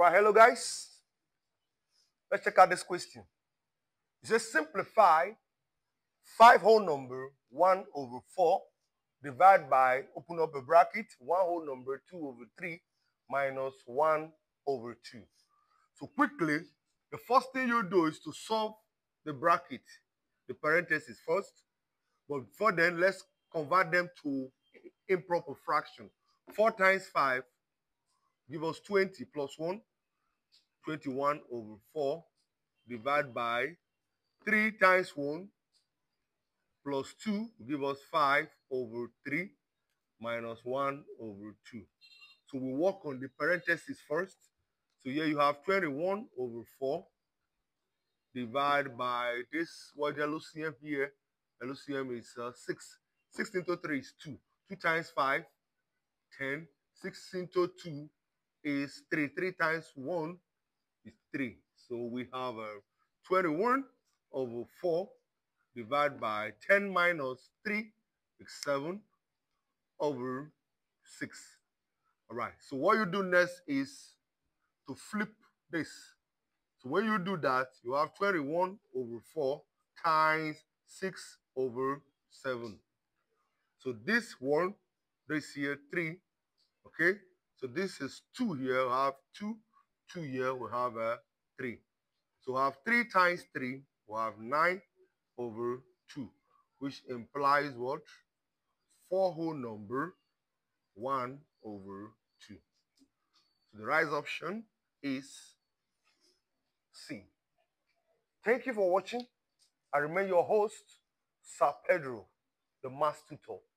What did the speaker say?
Right, hello guys. Let's check out this question. It says simplify five whole number 1 over 4 divide by, open up a bracket, 1 whole number 2 over 3 minus 1 over 2. So quickly, the first thing you do is to solve the bracket, the parentheses first. But before then, let's convert them to improper fraction. 4 times 5 give us 20 plus 1, 21 over 4 divided by 3 times 1 plus 2 give us 5 over 3 minus 1 over 2. So we work on the parentheses first. So here you have 21 over 4 divided by this, what LCM here, LCM is uh, 6. 6 into 3 is 2. 2 times 5, 10. 6 into 2 is 3. 3 times 1 is 3. So we have uh, 21 over 4 divided by 10 minus 3 is 7 over 6. All right, so what you do next is to flip this. So when you do that, you have 21 over 4 times 6 over 7. So this one, this here, 3, okay? So this is 2 here, I have 2, 2 here, we have a uh, 3. So we have 3 times 3, we have 9 over 2, which implies what? 4 whole number, 1 over 2. So the right option is C. Thank you for watching. I remain your host, Sir Pedro, the Master Tutor.